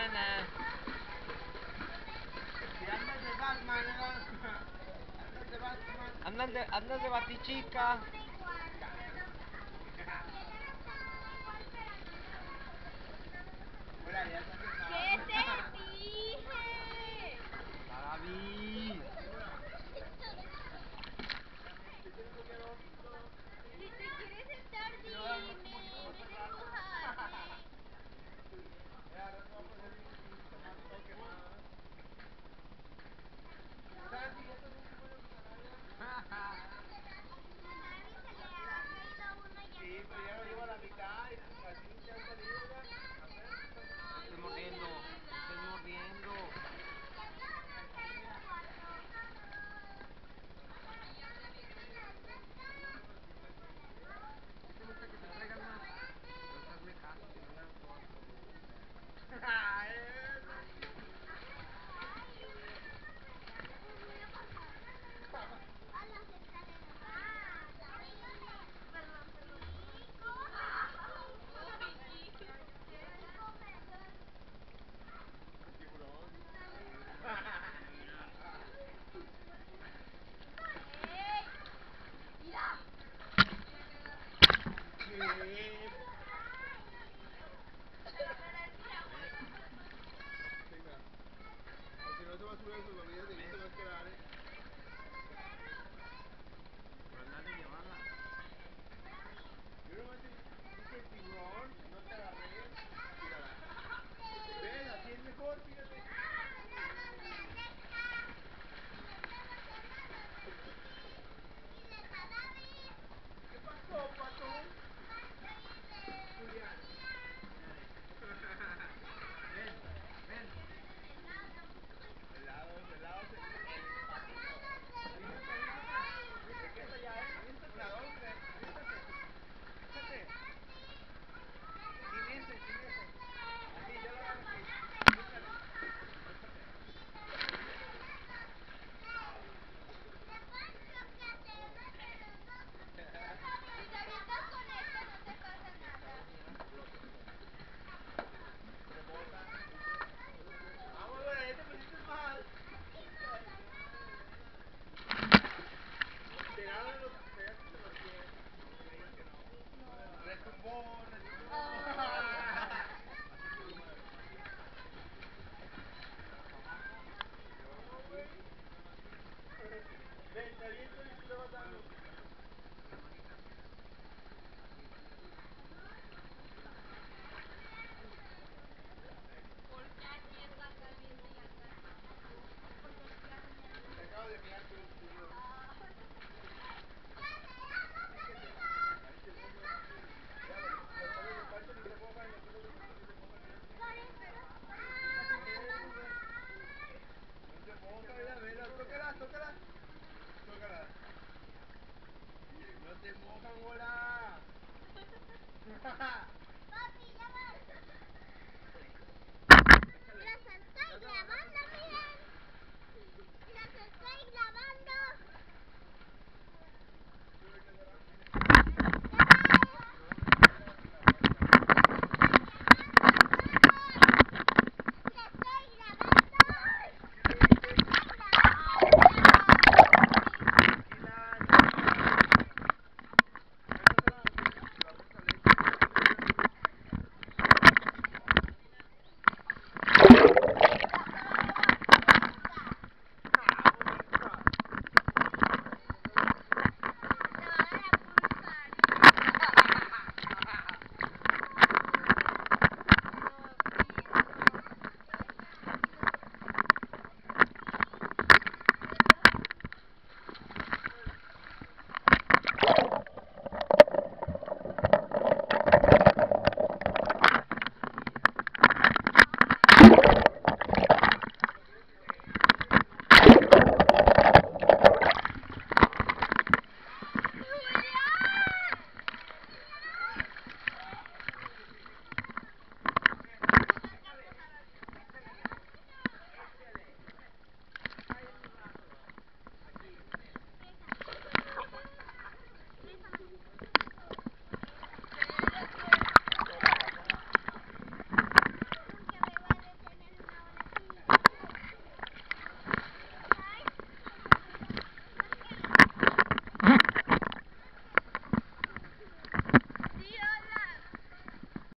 banana. Andas de Batman, Andas de Batman. Andas de, Batichica. se mojan, hola. Papi, ya vas. Las estoy grabando, miren. Las estoy grabando.